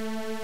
you.